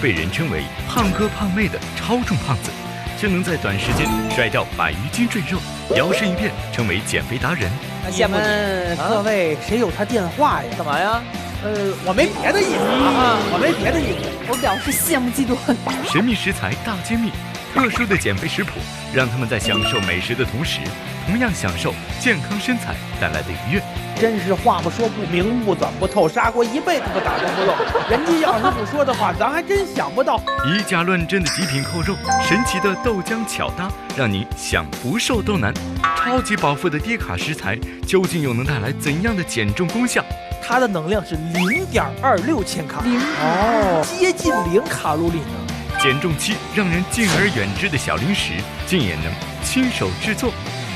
被人称为“胖哥胖妹”的超重胖子，却能在短时间甩掉百余斤赘肉，摇身一变成为减肥达人。羡慕你，各位谁有他电话呀？干嘛呀？呃，我没别的意思啊，我没别的意思，我表示羡慕嫉妒恨。神秘食材大揭秘，特殊的减肥食谱，让他们在享受美食的同时，同样享受健康身材带来的愉悦。真是话不说不明，目怎不透，砂锅一辈子都打都不漏。人家要是不说的话，咱还真想不到。以假乱真的极品扣肉，神奇的豆浆巧搭，让你想不瘦都难。超级饱腹的低卡食材，究竟又能带来怎样的减重功效？它的能量是零点二六千卡，零哦，接近零卡路里呢。减重期让人敬而远之的小零食，竟也能亲手制作，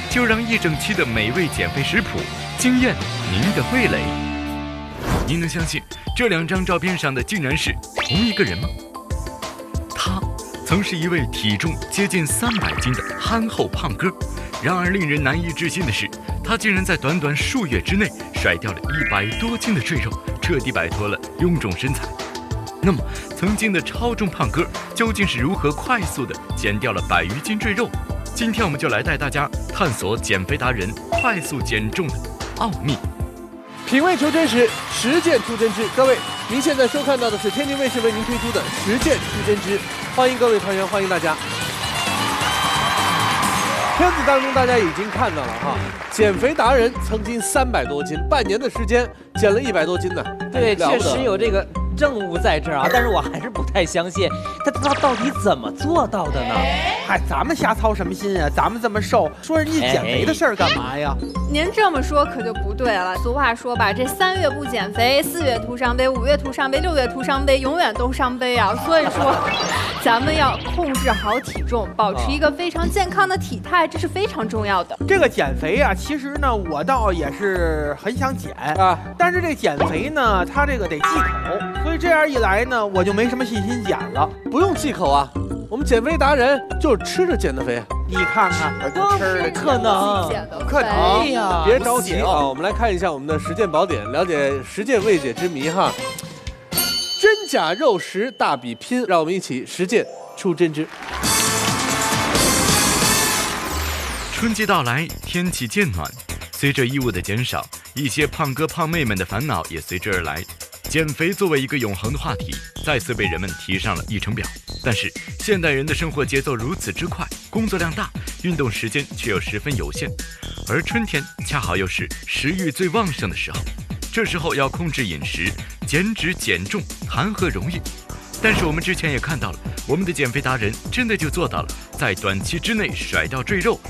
就让一整期的美味减肥食谱。惊艳您的味蕾，您能相信这两张照片上的竟然是同一个人吗？他曾是一位体重接近三百斤的憨厚胖哥，然而令人难以置信的是，他竟然在短短数月之内甩掉了一百多斤的赘肉，彻底摆脱了臃肿身材。那么，曾经的超重胖哥究竟是如何快速的减掉了百余斤赘肉？今天我们就来带大家探索减肥达人快速减重的。奥秘，品味求真实，实践出真知。各位，您现在收看到的是天津卫视为您推出的《实践出真知》，欢迎各位团员，欢迎大家。片子当中大家已经看到了哈，减肥达人曾经三百多斤，半年的时间减了一百多斤呢。对，确实有这个。政务在这儿啊，但是我还是不太相信他他到底怎么做到的呢？嗨，咱们瞎操什么心啊？咱们这么瘦，说人家减肥的事儿干嘛呀？您这么说可就不对了。俗话说吧，这三月不减肥，四月徒伤悲；五月徒伤悲，六月徒伤悲，永远都伤悲啊！所以说，咱们要控制好体重，保持一个非常健康的体态，这是非常重要的。这个减肥啊，其实呢，我倒也是很想减啊，但是这减肥呢，它这个得忌口。这样一来呢，我就没什么信心减了。不用忌口啊，我们减肥达人就是吃着减的肥。你看看，不可能，不可能呀！别着急啊，我们来看一下我们的实践宝典，了解实践未解之谜哈。真假肉食大比拼，让我们一起实践出真知。春季到来，天气渐暖，随着衣物的减少，一些胖哥胖妹们的烦恼也随之而来。减肥作为一个永恒的话题，再次被人们提上了议程表。但是，现代人的生活节奏如此之快，工作量大，运动时间却又十分有限。而春天恰好又是食欲最旺盛的时候，这时候要控制饮食、减脂减重，谈何容易？但是我们之前也看到了，我们的减肥达人真的就做到了在短期之内甩掉赘肉。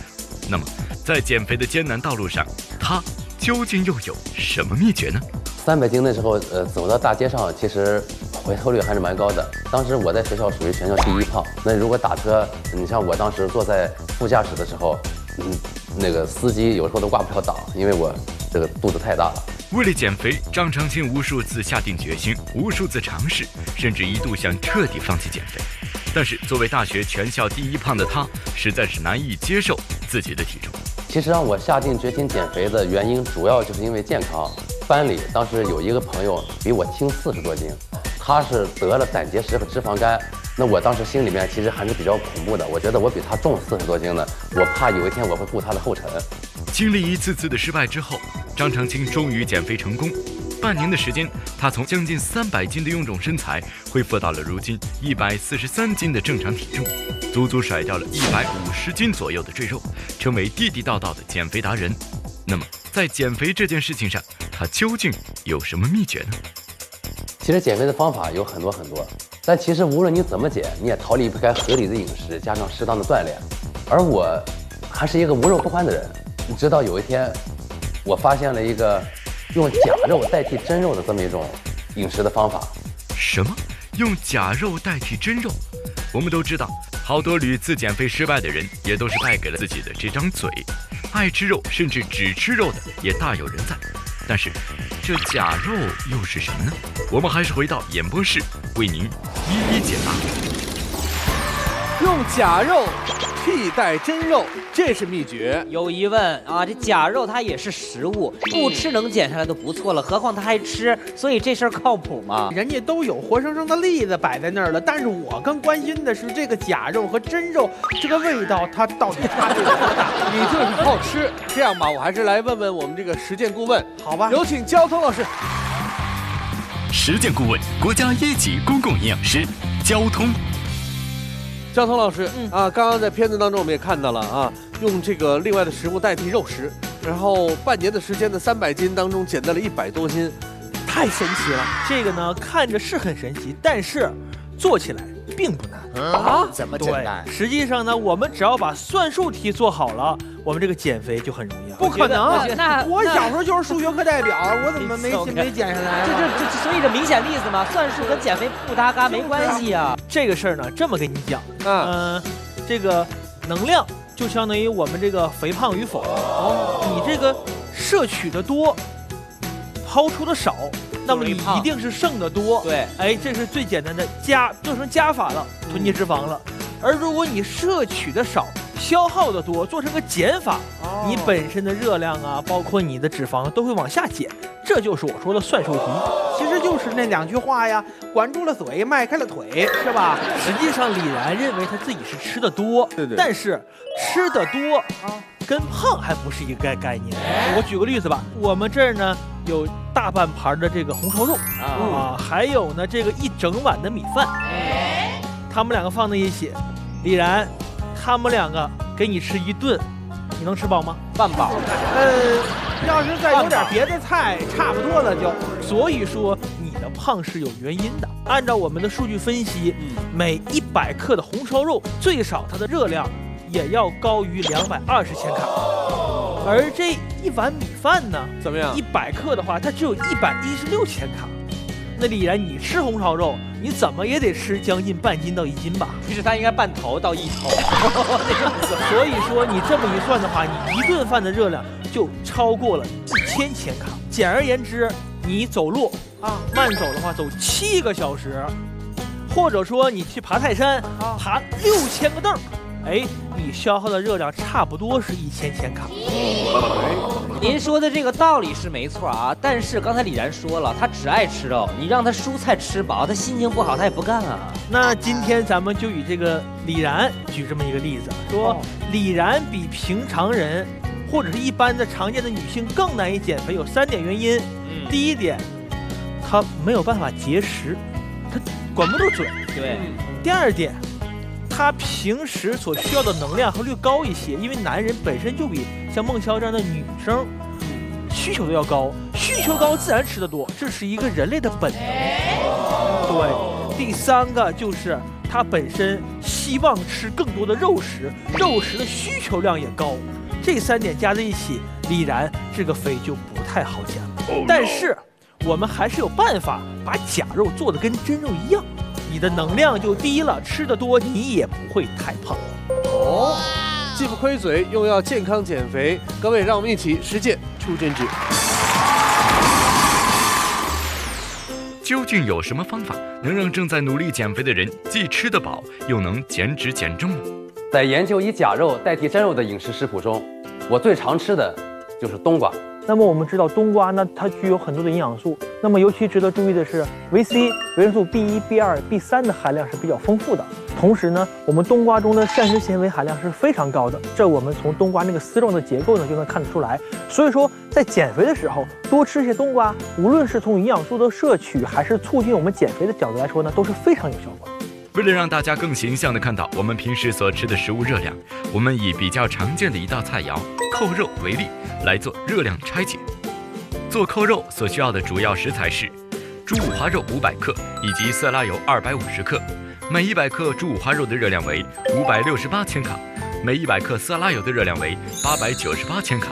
那么，在减肥的艰难道路上，他究竟又有什么秘诀呢？三百斤的时候，呃，走到大街上，其实回头率还是蛮高的。当时我在学校属于全校第一胖。那如果打车，你像我当时坐在副驾驶的时候，嗯，那个司机有时候都挂不了档，因为我这个肚子太大了。为了减肥，张长青无数次下定决心，无数次尝试，甚至一度想彻底放弃减肥。但是作为大学全校第一胖的他，实在是难以接受自己的体重。其实让我下定决心减肥的原因，主要就是因为健康。班里当时有一个朋友比我轻四十多斤，他是得了胆结石和脂肪肝。那我当时心里面其实还是比较恐怖的，我觉得我比他重四十多斤呢，我怕有一天我会步他的后尘。经历一次次的失败之后，张长青终于减肥成功。半年的时间，他从将近三百斤的臃肿身材恢复到了如今一百四十三斤的正常体重，足足甩掉了一百五十斤左右的赘肉，成为地地道道的减肥达人。那么，在减肥这件事情上，他究竟有什么秘诀呢？其实减肥的方法有很多很多，但其实无论你怎么减，你也逃离不开合理的饮食加上适当的锻炼。而我，还是一个无肉不欢的人。直到有一天，我发现了一个用假肉代替真肉的这么一种饮食的方法。什么？用假肉代替真肉？我们都知道，好多屡次减肥失败的人，也都是败给了自己的这张嘴。爱吃肉甚至只吃肉的也大有人在，但是这假肉又是什么呢？我们还是回到演播室，为您一一解答。用假肉替代真肉，这是秘诀。有疑问啊，这假肉它也是食物，不吃能减下来都不错了，何况它还吃，所以这事儿靠谱吗？人家都有活生生的例子摆在那儿了，但是我更关心的是这个假肉和真肉这个味道，它到底差别有多大？你就是好吃。这样吧，我还是来问问我们这个实践顾问，好吧？有请交通老师。实践顾问，国家一级公共营养师，交通。交通老师，嗯啊，刚刚在片子当中我们也看到了啊，用这个另外的食物代替肉食，然后半年的时间的三百斤当中减掉了一百多斤，太神奇了。这个呢看着是很神奇，但是做起来并不难啊？怎么简单？实际上呢，我们只要把算术题做好了。我们这个减肥就很容易啊不可能。那我小时候就是数学课代表，我怎么没没减下来？这这这，所以这明显例子嘛，算术跟减肥不搭嘎，没关系啊。这个事儿呢，这么跟你讲，嗯，这个能量就相当于我们这个肥胖与否。哦，你这个摄取的多，抛出的少，那么你一定是剩的多。对，哎，这是最简单的加，做成加法了，囤积脂肪了。而如果你摄取的少，消耗的多，做成个减法，你本身的热量啊，包括你的脂肪都会往下减，这就是我说的算术题，其实就是那两句话呀，管住了嘴，迈开了腿，是吧？实际上李然认为他自己是吃的多，对对，但是吃的多啊，跟胖还不是一个概概念。我举个例子吧，我们这儿呢有大半盘的这个红烧肉啊，还有呢这个一整碗的米饭，他们两个放在一起，李然。他们两个给你吃一顿，你能吃饱吗？半饱。呃，要是再有点别的菜，差不多了就。所以说你的胖是有原因的。按照我们的数据分析，每一百克的红烧肉最少它的热量也要高于两百二十千卡，而这一碗米饭呢，怎么样？一百克的话，它只有一百一十六千卡。那李然，你吃红烧肉，你怎么也得吃将近半斤到一斤吧？其实他应该半头到一头。所以说你这么一算的话，你一顿饭的热量就超过了一千千卡。简而言之，你走路啊，慢走的话走七个小时，或者说你去爬泰山，爬六千个凳，哎，你消耗的热量差不多是一千千卡。您说的这个道理是没错啊，但是刚才李然说了，他只爱吃肉，你让他蔬菜吃饱，他心情不好他也不干啊。那今天咱们就以这个李然举这么一个例子，说李然比平常人或者是一般的常见的女性更难以减肥，有三点原因。第一点，他没有办法节食，他管不住嘴。对。第二点。他平时所需要的能量和略高一些，因为男人本身就比像孟潇这样的女生需求的要高，需求高自然吃的多，这是一个人类的本能。对，第三个就是他本身希望吃更多的肉食，肉食的需求量也高，这三点加在一起，李然这个肥就不太好减了。但是我们还是有办法把假肉做的跟真肉一样。你的能量就低了，吃的多你也不会太胖。哦，既不亏嘴，又要健康减肥，各位让我们一起实践出真知。究竟有什么方法能让正在努力减肥的人既吃得饱，又能减脂减重呢？在研究以假肉代替真肉的饮食食谱中，我最常吃的就是冬瓜。那么我们知道冬瓜呢，它具有很多的营养素。那么尤其值得注意的是，维 C、维生素 B 一、B 二、B 三的含量是比较丰富的。同时呢，我们冬瓜中的膳食纤维含量是非常高的，这我们从冬瓜那个丝状的结构呢就能看得出来。所以说，在减肥的时候多吃些冬瓜，无论是从营养素的摄取，还是促进我们减肥的角度来说呢，都是非常有效果。为了让大家更形象地看到我们平时所吃的食物热量，我们以比较常见的一道菜肴扣肉为例。来做热量拆解。做扣肉所需要的主要食材是猪五花肉五百克以及色拉油二百五十克。每一百克猪五花肉的热量为五百六十八千卡，每一百克色拉油的热量为八百九十八千卡。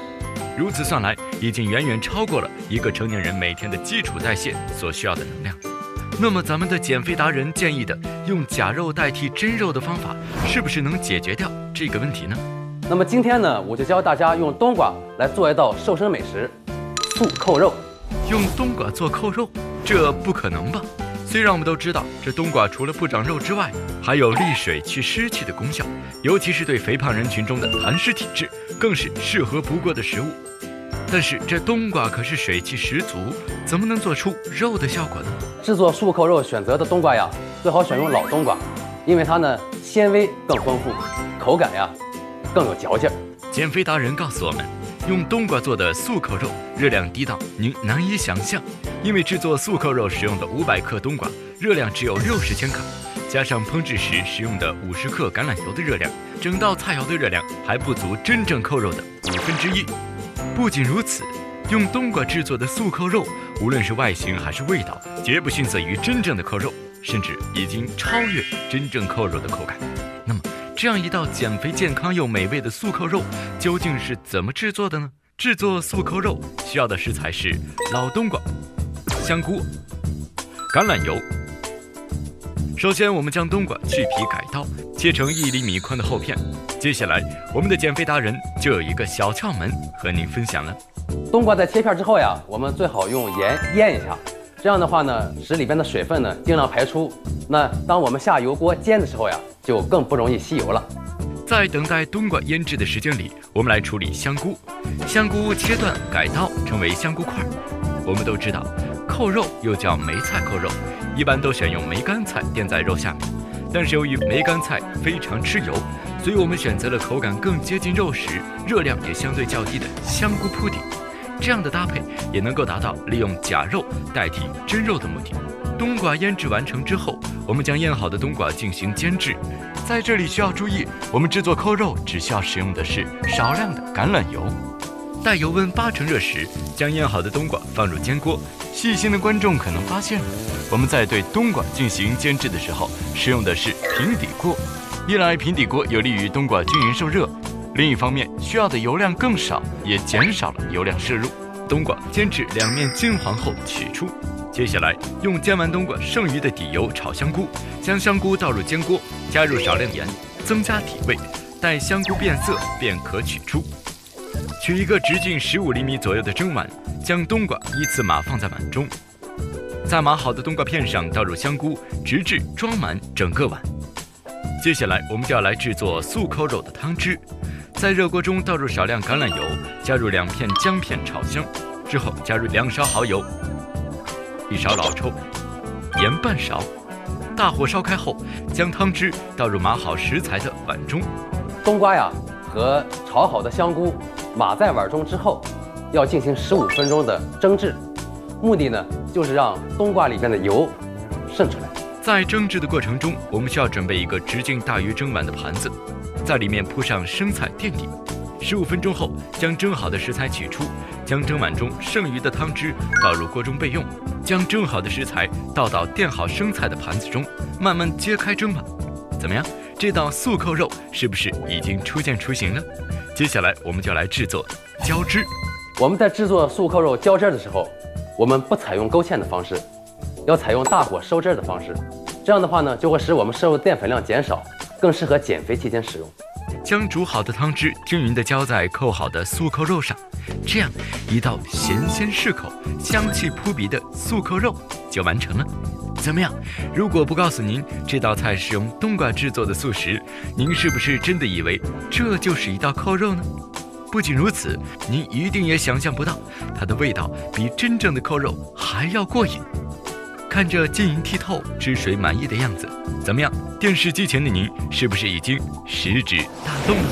如此算来，已经远远超过了一个成年人每天的基础代谢所需要的能量。那么，咱们的减肥达人建议的用假肉代替真肉的方法，是不是能解决掉这个问题呢？那么今天呢，我就教大家用冬瓜来做一道瘦身美食——素扣肉。用冬瓜做扣肉，这不可能吧？虽然我们都知道这冬瓜除了不长肉之外，还有利水去湿气的功效，尤其是对肥胖人群中的痰湿体质，更是适合不过的食物。但是这冬瓜可是水气十足，怎么能做出肉的效果呢？制作素扣肉选择的冬瓜呀，最好选用老冬瓜，因为它呢纤维更丰富，口感呀更有嚼劲儿。减肥达人告诉我们，用冬瓜做的素扣肉热量低到您难以想象，因为制作素扣肉使用的五百克冬瓜热量只有六十千卡，加上烹制时使用的五十克橄榄油的热量，整道菜肴的热量还不足真正扣肉的五分之一。不仅如此，用冬瓜制作的素扣肉，无论是外形还是味道，绝不逊色于真正的扣肉，甚至已经超越真正扣肉的口感。那么，这样一道减肥、健康又美味的素扣肉，究竟是怎么制作的呢？制作素扣肉需要的食材是老冬瓜、香菇、橄榄油。首先，我们将冬瓜去皮改刀，切成一厘米宽的厚片。接下来，我们的减肥达人就有一个小窍门和您分享了。冬瓜在切片之后呀，我们最好用盐腌一下，这样的话呢，使里边的水分呢尽量排出。那当我们下油锅煎的时候呀，就更不容易吸油了。在等待冬瓜腌制的时间里，我们来处理香菇。香菇切断改刀成为香菇块。我们都知道，扣肉又叫梅菜扣肉，一般都选用梅干菜垫在肉下面。但是由于梅干菜非常吃油。所以我们选择了口感更接近肉食、热量也相对较低的香菇铺底，这样的搭配也能够达到利用假肉代替真肉的目的。冬瓜腌制完成之后，我们将腌好的冬瓜进行煎制。在这里需要注意，我们制作扣肉只需要使用的是少量的橄榄油。待油温八成热时，将腌好的冬瓜放入煎锅。细心的观众可能发现了，我们在对冬瓜进行煎制的时候，使用的是平底锅。一来平底锅有利于冬瓜均匀受热，另一方面需要的油量更少，也减少了油量摄入。冬瓜煎至两面金黄后取出，接下来用煎完冬瓜剩余的底油炒香菇，将香菇倒入煎锅，加入少量盐，增加体味，待香菇变色便可取出。取一个直径十五厘米左右的蒸碗，将冬瓜依次码放在碗中，在码好的冬瓜片上倒入香菇，直至装满整个碗。接下来，我们就要来制作素扣肉的汤汁。在热锅中倒入少量橄榄油，加入两片姜片炒香，之后加入两勺蚝油，一勺老抽，盐半勺。大火烧开后，将汤汁倒入码好食材的碗中。冬瓜呀和炒好的香菇码在碗中之后，要进行十五分钟的蒸制，目的呢就是让冬瓜里边的油渗出来。在蒸制的过程中，我们需要准备一个直径大于蒸碗的盘子，在里面铺上生菜垫底。十五分钟后，将蒸好的食材取出，将蒸碗中剩余的汤汁倒入锅中备用。将蒸好的食材倒到垫好生菜的盘子中，慢慢揭开蒸碗。怎么样？这道素扣肉是不是已经初见雏形呢？接下来我们就来制作浇汁。我们在制作素扣肉浇汁的时候，我们不采用勾芡的方式。要采用大火收汁的方式，这样的话呢，就会使我们摄入淀粉量减少，更适合减肥期间使用。将煮好的汤汁均匀地浇在扣好的素扣肉上，这样一道咸鲜适口、香气扑鼻的素扣肉就完成了。怎么样？如果不告诉您这道菜是用冬瓜制作的素食，您是不是真的以为这就是一道扣肉呢？不仅如此，您一定也想象不到，它的味道比真正的扣肉还要过瘾。看着晶莹剔透、汁水满溢的样子，怎么样？电视机前的您是不是已经食指大动了？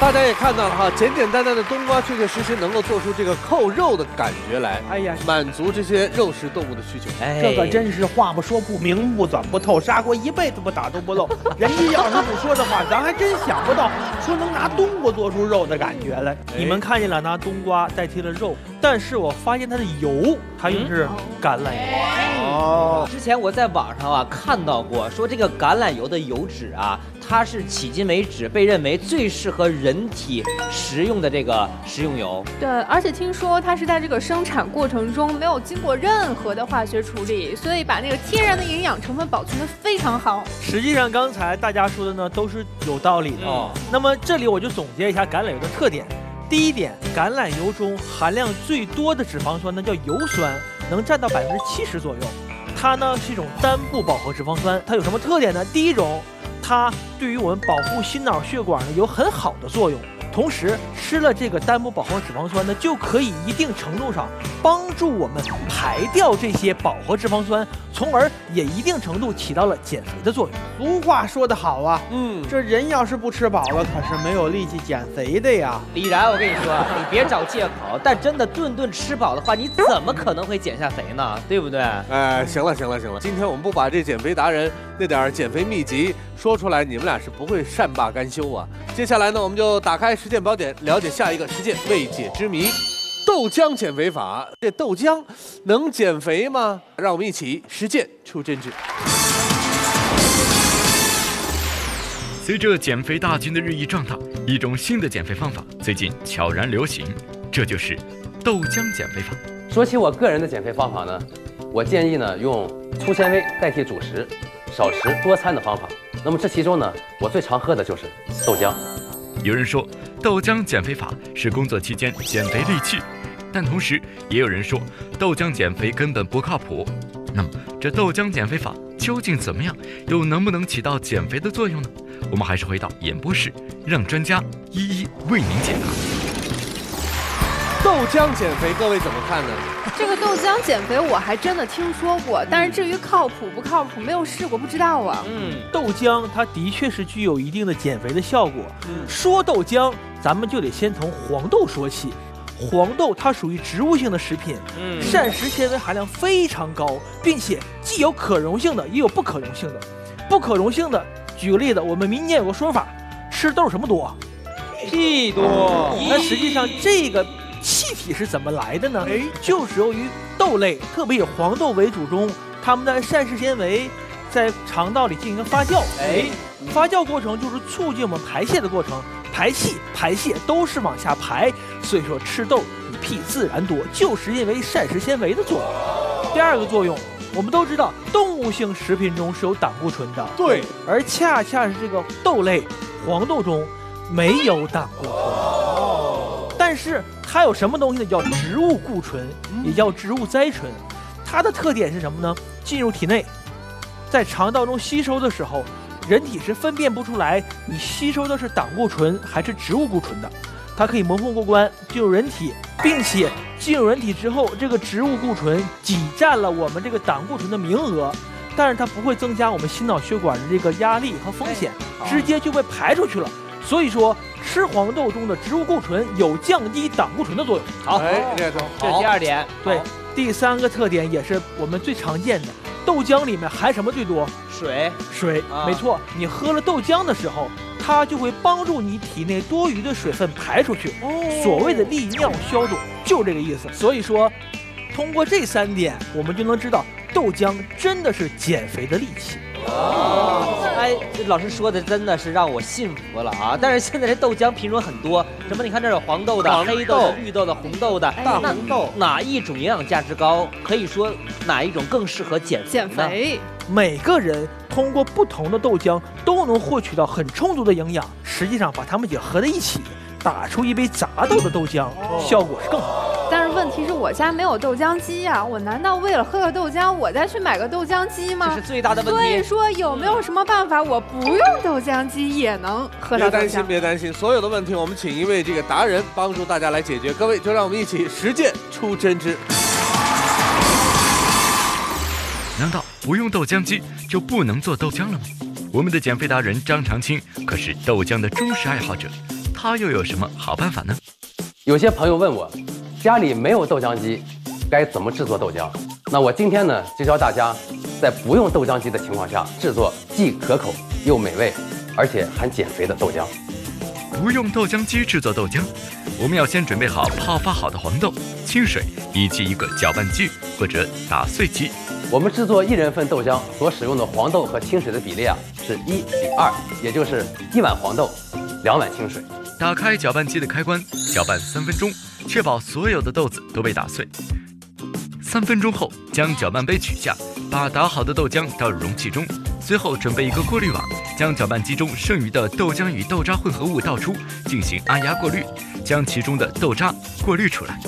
大家也看到了哈，简简单单的冬瓜，确确实实能够做出这个扣肉的感觉来。哎呀，满足这些肉食动物的需求。哎，这可真是话不说不明，不钻不透，砂锅一辈子不打都不漏。人家要是不说的话，咱还真想不到，说能拿冬瓜做出肉的感觉来。你们看见了，拿冬瓜代替了肉，但是我发现它的油，它用的是橄榄油。哦，之前我在网上啊看到过，说这个橄榄油的油脂啊。它是迄今为止被认为最适合人体食用的这个食用油。对，而且听说它是在这个生产过程中没有经过任何的化学处理，所以把那个天然的营养成分保存的非常好。实际上，刚才大家说的呢都是有道理的。哦，那么这里我就总结一下橄榄油的特点。第一点，橄榄油中含量最多的脂肪酸，呢叫油酸。能占到百分之七十左右。它呢是一种单不饱和脂肪酸，它有什么特点呢？第一种，它对于我们保护心脑血管呢有很好的作用。同时，吃了这个单不饱和脂肪酸呢，就可以一定程度上帮助我们排掉这些饱和脂肪酸，从而也一定程度起到了减肥的作用。俗话说得好啊，嗯，这人要是不吃饱了，可是没有力气减肥的呀。李然，我跟你说，你别找借口，但真的顿顿吃饱的话，你怎么可能会减下肥呢？对不对？哎，行了行了行了，今天我们不把这减肥达人那点儿减肥秘籍说出来，你们俩是不会善罢甘休啊。接下来呢，我们就打开实践宝典，了解下一个实践未解之谜——豆浆减肥法。这豆浆能减肥吗？让我们一起实践出真知。随着减肥大军的日益壮大，一种新的减肥方法最近悄然流行，这就是豆浆减肥法。说起我个人的减肥方法呢，我建议呢用粗纤维代替主食，少食多餐的方法。那么这其中呢，我最常喝的就是豆浆。有人说豆浆减肥法是工作期间减肥利器，但同时也有人说豆浆减肥根本不靠谱。那么这豆浆减肥法究竟怎么样，又能不能起到减肥的作用呢？我们还是回到演播室，让专家一一为您解答。豆浆减肥，各位怎么看呢？这个豆浆减肥我还真的听说过，但是至于靠谱不靠谱，没有试过，不知道啊。嗯，豆浆它的确是具有一定的减肥的效果。嗯说豆浆，咱们就得先从黄豆说起。黄豆它属于植物性的食品，嗯膳食纤维含量非常高，并且既有可溶性的，也有不可溶性的。不可溶性的，举个例子，我们民间有个说法，吃豆什么多？屁多，那实际上这个气体是怎么来的呢？哎，就是由于豆类，特别以黄豆为主中，它们的膳食纤维在肠道里进行发酵。哎，发酵过程就是促进我们排泄的过程，排气、排泄都是往下排，所以说吃豆你屁自然多，就是因为膳食纤维的作用。第二个作用，我们都知道动物性食品中是有胆固醇的，对，而恰恰是这个豆类黄豆中没有胆固醇。哦但是它有什么东西呢？叫植物固醇，也叫植物甾醇。它的特点是什么呢？进入体内，在肠道中吸收的时候，人体是分辨不出来你吸收的是胆固醇还是植物固醇的。它可以蒙混过关进入人体，并且进入人体之后，这个植物固醇挤占了我们这个胆固醇的名额，但是它不会增加我们心脑血管的这个压力和风险，直接就被排出去了。所以说，吃黄豆中的植物固醇有降低胆固醇的作用。好，哎，这个这是第二点。对，第三个特点也是我们最常见的，豆浆里面含什么最多？水，水。啊没错，你喝了豆浆的时候，它就会帮助你体内多余的水分排出去。所谓的利尿消肿，就这个意思。所以说，通过这三点，我们就能知道豆浆真的是减肥的利器。哎，这老师说的真的是让我信服了啊！但是现在这豆浆品种很多，什么你看这有黄豆的、黄黑豆的、绿豆的、红豆的，大那红豆哪一种营养价值高？可以说哪一种更适合减肥减呢？肥，每个人通过不同的豆浆都能获取到很充足的营养。实际上，把它们也合在一起，打出一杯杂豆的豆浆，效果是更好。但是问题是我家没有豆浆机呀、我难道为了喝个豆浆，我再去买个豆浆机吗这是？最大的问题所以。说，有没有什么办法，我不用豆浆机也能喝到豆别担心，浆？别担心，所有的问题我们请一位这个达人帮助大家来解决。各位，就让我们一起实践出真知。难道不用豆浆机就不能做豆浆了吗？我们的减肥达人张长青可是豆浆的忠实爱好者，他又有什么好办法呢？有些朋友问我，家里没有豆浆机，该怎么制作豆浆？那我今天呢，就教大家在不用豆浆机的情况下制作既可口又美味，而且还减肥的豆浆。不用豆浆机制作豆浆，我们要先准备好泡发好的黄豆、清水以及一个搅拌机或者打碎机。我们制作一人份豆浆所使用的黄豆和清水的比例啊是一比二，也就是一碗黄豆，两碗清水。打开搅拌机的开关，搅拌三分钟，确保所有的豆子都被打碎。三分钟后，将搅拌杯取下，把打好的豆浆倒入容器中。随后准备一个过滤网，将搅拌机中剩余的豆浆与豆渣混合物倒出，进行按压过滤，将其中的豆渣过滤出来。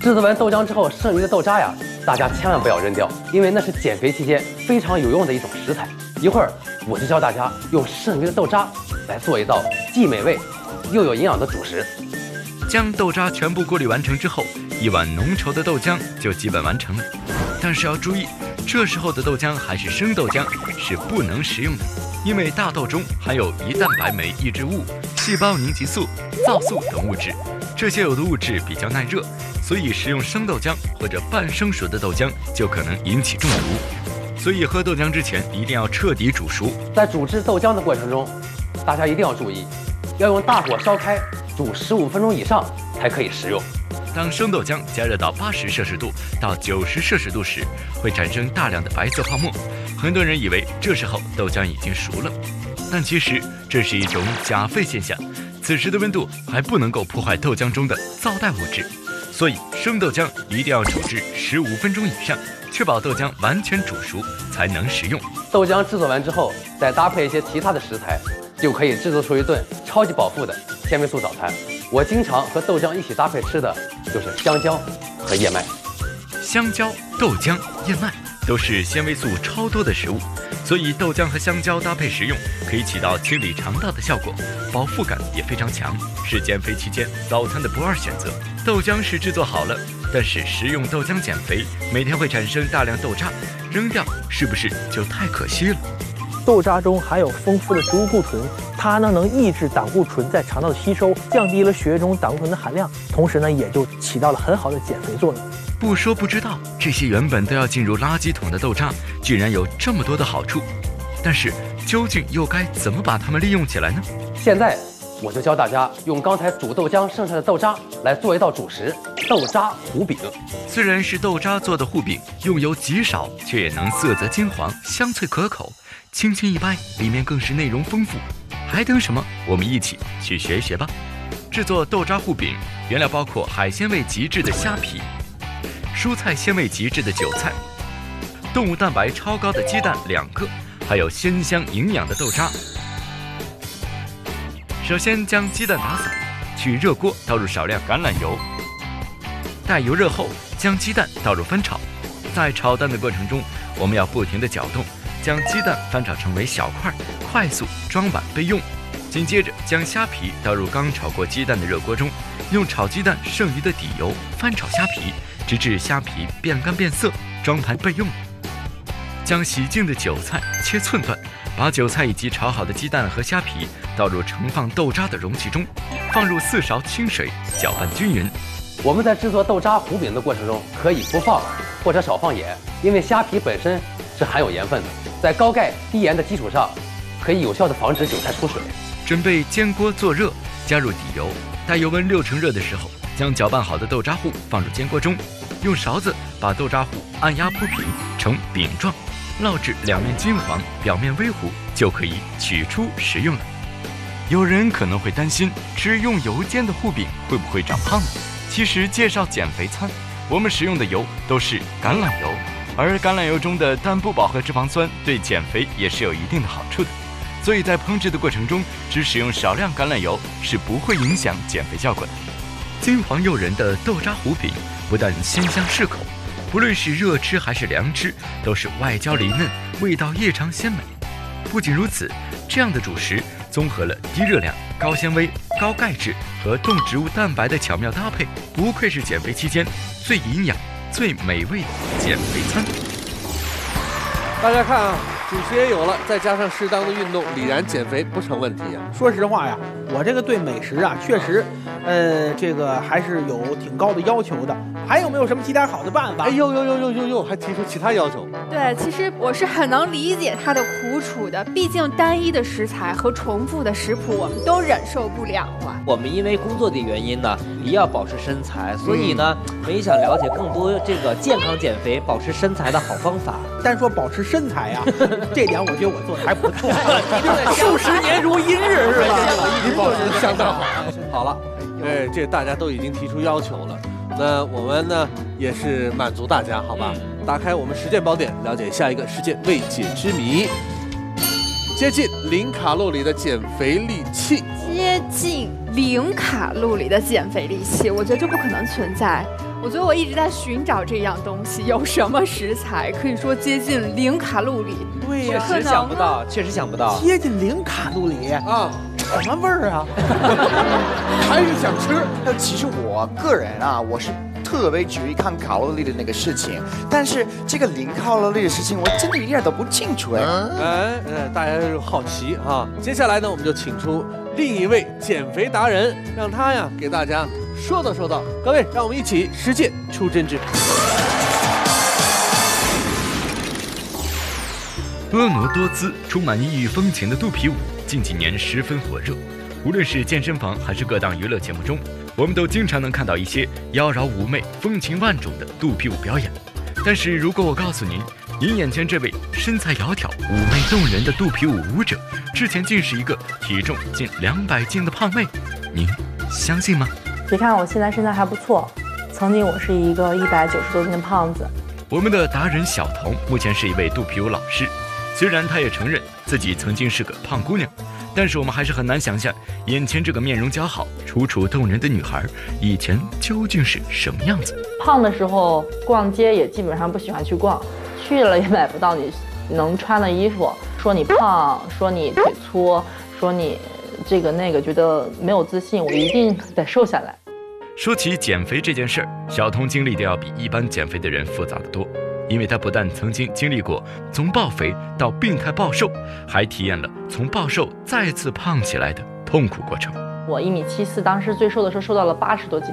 制作完豆浆之后，剩余的豆渣呀，大家千万不要扔掉，因为那是减肥期间非常有用的一种食材。一会儿我就教大家用剩余的豆渣来做一道既美味又有营养的主食。将豆渣全部过滤完成之后，一碗浓稠的豆浆就基本完成了。但是要注意，这时候的豆浆还是生豆浆，是不能食用的，因为大豆中含有胰蛋白酶抑制物、细胞凝集素、皂素等物质，这些有的物质比较耐热，所以食用生豆浆或者半生熟的豆浆就可能引起中毒。所以喝豆浆之前一定要彻底煮熟。在煮制豆浆的过程中，大家一定要注意，要用大火烧开。煮十五分钟以上才可以食用。当生豆浆加热到八十摄氏度到九十摄氏度时，会产生大量的白色泡沫。很多人以为这时候豆浆已经熟了，但其实这是一种假沸现象。此时的温度还不能够破坏豆浆中的皂带物质，所以生豆浆一定要煮至十五分钟以上，确保豆浆完全煮熟才能食用。豆浆制作完之后，再搭配一些其他的食材。就可以制作出一顿超级饱腹的纤维素早餐。我经常和豆浆一起搭配吃的就是香蕉和燕麦。香蕉、豆浆、燕麦都是纤维素超多的食物，所以豆浆和香蕉搭配食用可以起到清理肠道的效果，饱腹感也非常强，是减肥期间早餐的不二选择。豆浆是制作好了，但是食用豆浆减肥，每天会产生大量豆渣，扔掉是不是就太可惜了？豆渣中含有丰富的植物固醇，它呢能抑制胆固醇在肠道的吸收，降低了血液中胆固醇的含量，同时呢也就起到了很好的减肥作用。不说不知道，这些原本都要进入垃圾桶的豆渣，居然有这么多的好处。但是究竟又该怎么把它们利用起来呢？现在我就教大家用刚才煮豆浆剩下的豆渣来做一道主食——豆渣糊饼。虽然是豆渣做的糊饼，用油极少，却也能色泽金黄、香脆可口。轻轻一掰，里面更是内容丰富，还等什么？我们一起去学一学吧。制作豆渣糊饼，原料包括海鲜味极致的虾皮、蔬菜鲜味极致的韭菜、动物蛋白超高的鸡蛋两个，还有鲜香营养的豆渣。首先将鸡蛋打散，去热锅倒入少量橄榄油，待油热后，将鸡蛋倒入翻炒。在炒蛋的过程中，我们要不停地搅动。将鸡蛋翻炒成为小块，快速装碗备用。紧接着，将虾皮倒入刚炒过鸡蛋的热锅中，用炒鸡蛋剩余的底油翻炒虾皮，直至虾皮变干变色，装盘备用。将洗净的韭菜切寸段，把韭菜以及炒好的鸡蛋和虾皮倒入盛放豆渣的容器中，放入四勺清水，搅拌均匀。我们在制作豆渣糊饼的过程中，可以不放或者少放盐，因为虾皮本身是含有盐分的。在高钙低盐的基础上，可以有效的防止韭菜出水。准备煎锅做热，加入底油，待油温六成热的时候，将搅拌好的豆渣糊放入煎锅中，用勺子把豆渣糊按压铺平成饼状，烙至两面金黄，表面微糊，就可以取出食用了。有人可能会担心，吃用油煎的糊饼会不会长胖呢？其实介绍减肥餐，我们使用的油都是橄榄油。而橄榄油中的单不饱和脂肪酸对减肥也是有一定的好处的，所以在烹制的过程中只使用少量橄榄油是不会影响减肥效果的。金黄诱人的豆渣糊饼不但鲜香适口，不论是热吃还是凉吃都是外焦里嫩，味道异常鲜美。不仅如此，这样的主食综合了低热量、高纤维、高钙质和动植物蛋白的巧妙搭配，不愧是减肥期间最营养。最美味的减肥餐，大家看啊，主食也有了，再加上适当的运动，李然减肥不成问题啊。说实话呀，我这个对美食啊，确实，呃，这个还是有挺高的要求的。还有没有什么其他好的办法？哎呦呦呦呦呦呦，还提出其他要求？对，其实我是很能理解他的苦楚的。毕竟单一的食材和重复的食谱，我们都忍受不了啊。我们因为工作的原因呢，也要保持身材，所以呢，我也想了解更多这个健康减肥、保持身材的好方法。单说保持身材呀，这点我觉得我做的还不错，数十年如一日是吧？你保持相当好。好了，哎，这大家都已经提出要求了。那我们呢也是满足大家，好吧？打开我们实践宝典，了解下一个世界未解之谜。接近零卡路里的减肥利器。接近零卡路里的减肥利器，我觉得这不可能存在。我觉得我一直在寻找这样东西，有什么食材可以说接近零卡路里？对呀、确实想不到，确实想不到。接近零卡路里，啊，什么味儿啊？还是想吃。那其实我个人啊，我是特别注意看卡路里的那个事情，但是这个零卡路里的事情，我真的一点都不清楚哎。哎，哎，大家就好奇啊。接下来呢，我们就请出另一位减肥达人，让他呀给大家说道说道。各位，让我们一起实践出真知。婀娜多姿、充满异域风情的肚皮舞近几年十分火热。无论是健身房还是各档娱乐节目中，我们都经常能看到一些妖娆妩媚、风情万种的肚皮舞表演。但是如果我告诉您，您眼前这位身材窈窕、妩媚动人的肚皮舞舞者，之前竟是一个体重近两百斤的胖妹，您相信吗？别看我现在身材还不错，曾经我是一个一百九十多斤的胖子。我们的达人小童目前是一位肚皮舞老师，虽然她也承认自己曾经是个胖姑娘，但是我们还是很难想象眼前这个面容姣好、楚楚动人的女孩以前究竟是什么样子。胖的时候逛街也基本上不喜欢去逛，去了也买不到你能穿的衣服。说你胖，说你腿粗，说你这个那个，觉得没有自信，我一定得瘦下来。说起减肥这件事儿，小童经历的要比一般减肥的人复杂的多，因为他不但曾经经历过从暴肥到病态暴瘦，还体验了从暴瘦再次胖起来的痛苦过程。我一米七四，当时最瘦的时候瘦到了八十多斤，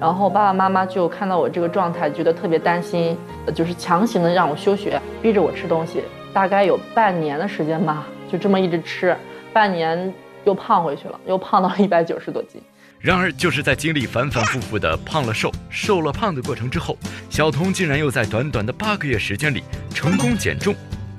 然后爸爸妈妈就看到我这个状态，觉得特别担心，就是强行的让我休学，逼着我吃东西，大概有半年的时间吧，就这么一直吃，半年又胖回去了，又胖到了 一百九十多斤。然而，就是在经历反反复复的胖了瘦、瘦了胖的过程之后，小童竟然又在短短的八个月时间里成功减重。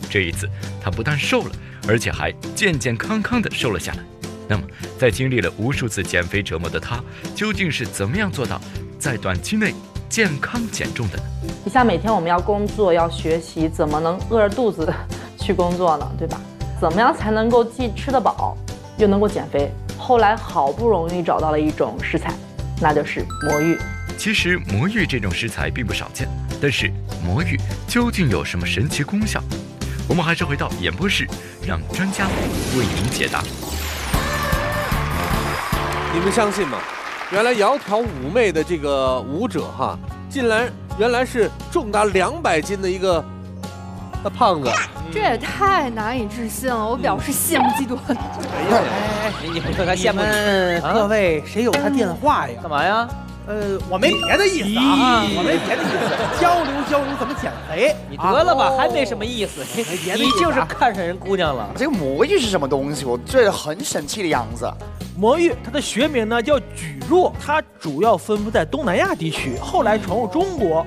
这一次，他不但瘦了，而且还健健康康的瘦了下来。那么，在经历了无数次减肥折磨的他，究竟是怎么样做到在短期内健康减重的呢？你像每天我们要工作要学习，怎么能饿着肚子去工作呢？对吧？怎么样才能够既吃得饱，又能够减肥？后来好不容易找到了一种食材，那就是魔芋。其实魔芋这种食材并不少见，但是魔芋究竟有什么神奇功效？我们还是回到演播室，让专家为您解答。你们相信吗？原来窈窕妩媚的这个舞者哈，竟然原来是重达两百斤的一个大胖子。这也太难以置信了，我表示羡慕嫉妒恨。哎呀，哎，你你们啊各位谁有他电话呀？干嘛呀？呃，我没别的意思啊，我没别的意思，交流交流怎么减肥。你得了吧，啊还没什么意思。你就是看上人姑娘了。这个魔芋是什么东西？我觉得很神奇的样子。魔芋它的学名呢叫蒟蒻，它主要分布在东南亚地区，后来传入中国。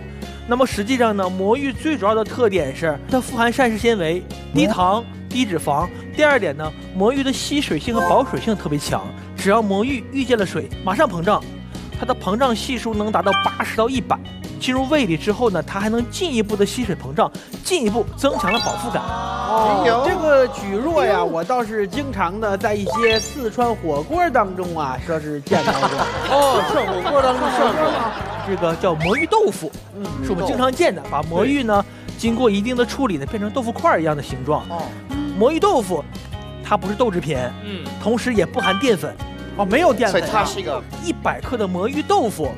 那么实际上呢，魔芋最主要的特点是它富含膳食纤维、低糖、低脂肪。第二点呢，魔芋的吸水性和保水性特别强，只要魔芋遇见了水，马上膨胀，它的膨胀系数能达到八十到一百。进入胃里之后呢，它还能进一步的吸水膨胀，进一步增强了饱腹感。哦，这个蒟蒻呀，我倒是经常的在一些四川火锅当中啊，说是见到过。哦，涮火锅当中涮过。这个叫魔芋豆腐，嗯，是我们经常见的，把魔芋呢经过一定的处理呢，变成豆腐块儿一样的形状。哦，魔芋豆腐，它不是豆制品，嗯，同时也不含淀粉。哦，没有淀所以粉啊。它是一个一百克的魔芋豆腐，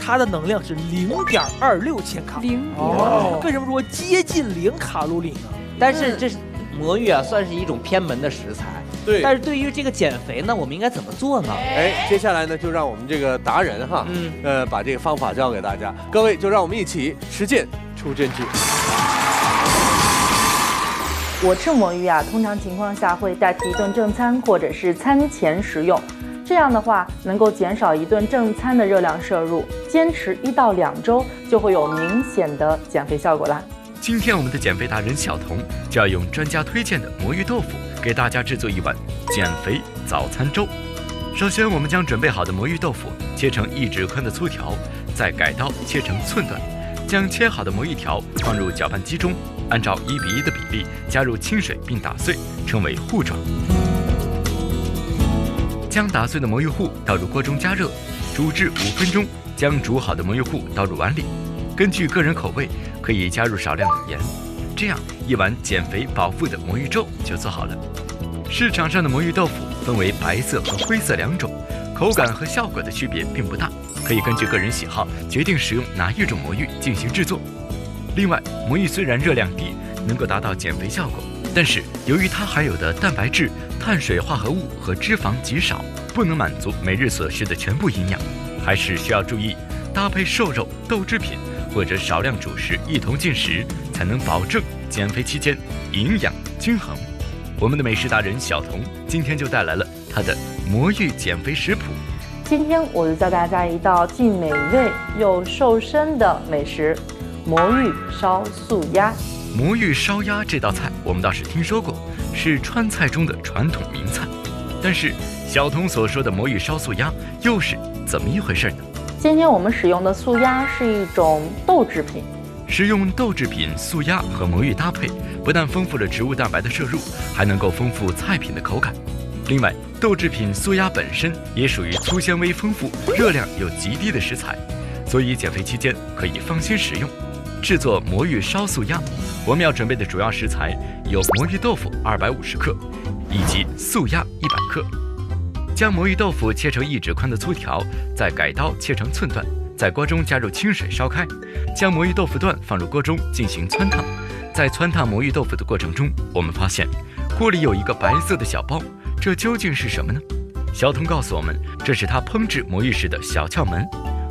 它的能量是零点二六千卡。零哦为什么说接近零卡路里呢？但是这是魔芋啊，算是一种偏门的食材。对，但是对于这个减肥呢，我们应该怎么做呢？哎，接下来呢，就让我们这个达人哈，嗯，呃，把这个方法教给大家。各位，就让我们一起实践出真知。我吃魔芋啊，通常情况下会代替一顿正餐或者是餐前食用，这样的话能够减少一顿正餐的热量摄入，坚持一到两周就会有明显的减肥效果啦。今天我们的减肥达人小童就要用专家推荐的魔芋豆腐，给大家制作一碗减肥早餐粥。首先，我们将准备好的魔芋豆腐切成一指宽的粗条，再改刀切成寸段，将切好的魔芋条放入搅拌机中，按照一比一的比例加入清水并打碎，称为糊状。将打碎的魔芋糊倒入锅中加热，煮至五分钟，将煮好的魔芋糊倒入碗里，根据个人口味可以加入少量的盐，这样一碗减肥饱腹的魔芋粥就做好了。市场上的魔芋豆腐分为白色和灰色两种，口感和效果的区别并不大，可以根据个人喜好决定使用哪一种魔芋进行制作。另外，魔芋虽然热量低，能够达到减肥效果，但是由于它含有的蛋白质、碳水化合物和脂肪极少，不能满足每日所需的全部营养，还是需要注意搭配瘦肉、豆制品或者少量主食一同进食，才能保证减肥期间营养均衡。我们的美食达人小童今天就带来了他的魔芋减肥食谱。今天我就教大家一道既美味又瘦身的美食——魔芋烧素鸭。魔芋烧鸭这道菜我们倒是听说过，是川菜中的传统名菜。但是小童所说的魔芋烧素鸭又是怎么一回事呢？今天我们使用的素鸭是一种豆制品。食用豆制品素鸭和魔芋搭配，不但丰富了植物蛋白的摄入，还能够丰富菜品的口感。另外，豆制品素鸭本身也属于粗纤维丰富、热量又极低的食材，所以减肥期间可以放心食用。制作魔芋烧素鸭，我们要准备的主要食材有魔芋豆腐二百五十克，以及素鸭一百克。将魔芋豆腐切成一指宽的粗条，再改刀切成寸段。在锅中加入清水烧开，将魔芋豆腐段放入锅中进行汆烫。在汆烫魔芋豆腐的过程中，我们发现锅里有一个白色的小包，这究竟是什么呢？小童告诉我们，这是他烹制魔芋时的小窍门。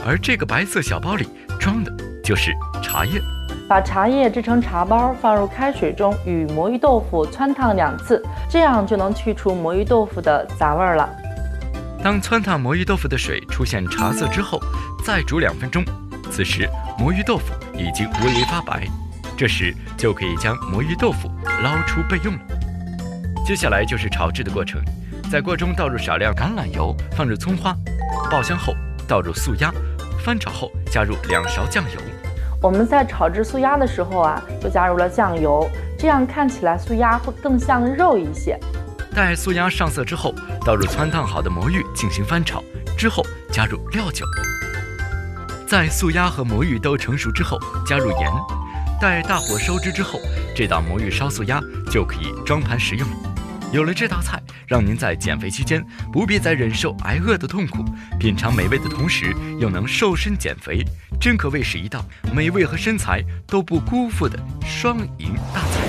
而这个白色小包里装的就是茶叶。把茶叶制成茶包，放入开水中与魔芋豆腐汆烫两次，这样就能去除魔芋豆腐的杂味了。当汆烫魔芋豆腐的水出现茶色之后，再煮两分钟。此时魔芋豆腐已经微微发白，这时就可以将魔芋豆腐捞出备用了。接下来就是炒制的过程，在锅中倒入少量橄榄油，放入葱花，爆香后倒入素鸭，翻炒后加入两勺酱油。我们在炒制素鸭的时候啊，就加入了酱油，这样看起来素鸭会更像肉一些。待素鸭上色之后，倒入汆烫好的魔芋进行翻炒，之后加入料酒。在素鸭和魔芋都成熟之后，加入盐，待大火收汁之后，这道魔芋烧素鸭就可以装盘食用。有了这道菜，让您在减肥期间不必再忍受挨饿的痛苦，品尝美味的同时又能瘦身减肥，真可谓是一道美味和身材都不辜负的双赢大菜。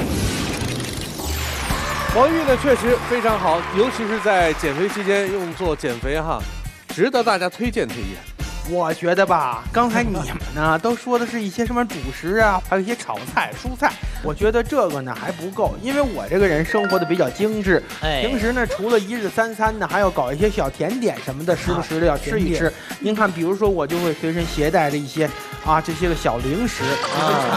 魔芋呢，确实非常好，尤其是在减肥期间用作减肥哈，值得大家推荐推荐。我觉得吧，刚才你们呢都说的是一些什么主食啊，还有一些炒菜、蔬菜。我觉得这个呢还不够，因为我这个人生活的比较精致，哎平时呢除了一日三餐呢，还要搞一些小甜点什么的，时不时的要吃一吃。您看，比如说我就会随身携带着一些啊这些个小零食，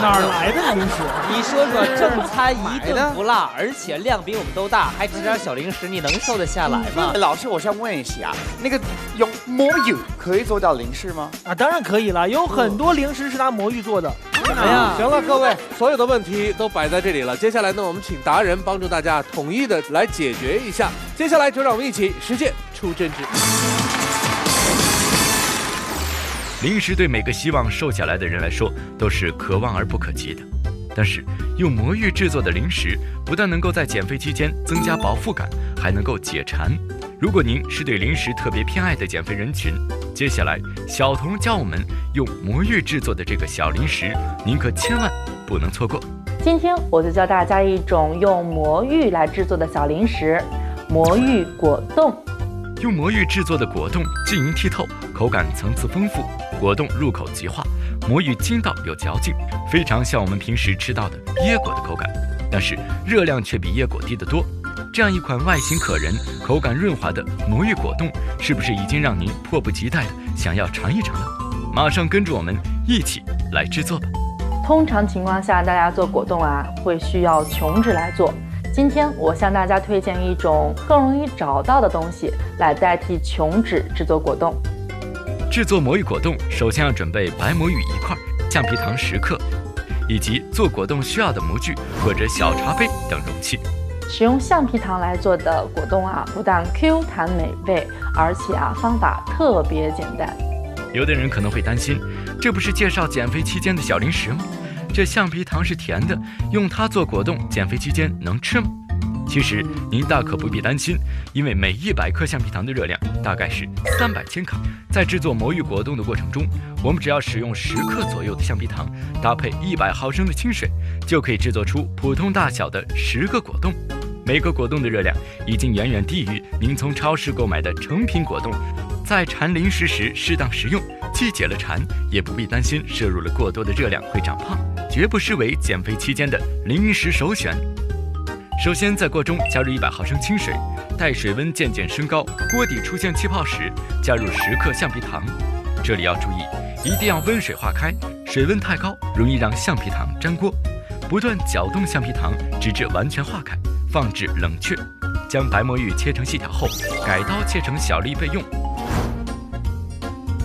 哪儿来的零食？你说说，正餐一顿不落，而且量比我们都大，还吃点小零食，你能瘦得下来吗？老师，我想问一下，那个用魔芋可以做到零食？是吗？啊，当然可以了，有很多零食是拿魔芋做的。哎呀，行了，各位，所有的问题都摆在这里了。接下来呢，我们请达人帮助大家统一的来解决一下。接下来就让我们一起实践出真知。零食对每个希望瘦下来的人来说都是可望而不可及的，但是用魔芋制作的零食，不但能够在减肥期间增加饱腹感，还能够解馋。如果您是对零食特别偏爱的减肥人群，接下来小童教我们用魔芋制作的这个小零食，您可千万不能错过。今天我就教大家一种用魔芋来制作的小零食——魔芋果冻。用魔芋制作的果冻晶莹剔透，口感层次丰富，果冻入口即化，魔芋筋道有嚼劲，非常像我们平时吃到的椰果的口感，但是热量却比椰果低得多。这样一款外形可人、口感润滑的魔芋果冻，是不是已经让您迫不及待的想要尝一尝了？马上跟着我们一起来制作吧。通常情况下，大家做果冻啊，会需要琼脂来做。今天我向大家推荐一种更容易找到的东西，来代替琼脂制作果冻。制作魔芋果冻，首先要准备白魔芋一块、橡皮糖十克，以及做果冻需要的模具或者小茶杯等容器。使用橡皮糖来做的果冻啊，不但 Q 弹美味，而且啊方法特别简单。有的人可能会担心，这不是介绍减肥期间的小零食吗？这橡皮糖是甜的，用它做果冻，减肥期间能吃吗？其实您大可不必担心，因为每一百克橡皮糖的热量大概是三百千卡。在制作魔芋果冻的过程中，我们只要使用十克左右的橡皮糖，搭配一百毫升的清水，就可以制作出普通大小的十个果冻。每个果冻的热量已经远远低于您从超市购买的成品果冻。在馋零食时适当食用，既解了馋，也不必担心摄入了过多的热量会长胖，绝不失为减肥期间的零食首选。首先，在锅中加入一百毫升清水，待水温渐渐升高，锅底出现气泡时，加入十克橡皮糖。这里要注意，一定要温水化开，水温太高容易让橡皮糖粘锅。不断搅动橡皮糖，直至完全化开，放置冷却。将白魔芋切成细条后，改刀切成小粒备用。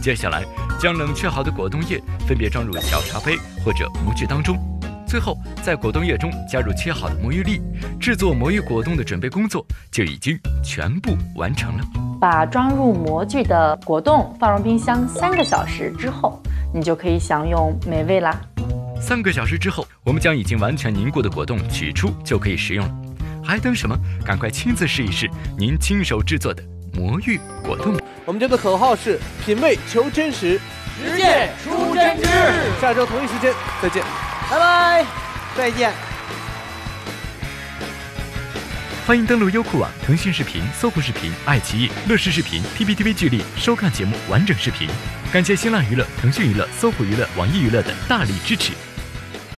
接下来，将冷却好的果冻液分别装入小茶杯或者模具当中。最后，在果冻液中加入切好的魔芋粒，制作魔芋果冻的准备工作就已经全部完成了。把装入模具的果冻放入冰箱三个小时之后，你就可以享用美味啦。三个小时之后，我们将已经完全凝固的果冻取出，就可以食用了。还等什么？赶快亲自试一试您亲手制作的魔芋果冻。我们家的口号是品味求真实，实践出真知。下周同一时间再见。拜拜，再见。欢迎登录优酷网、腾讯视频、搜狐视频、爱奇艺、乐视视频、PPTV 聚力收看节目完整视频。感谢新浪娱乐、腾讯娱乐、搜狐娱乐、网易娱乐的大力支持。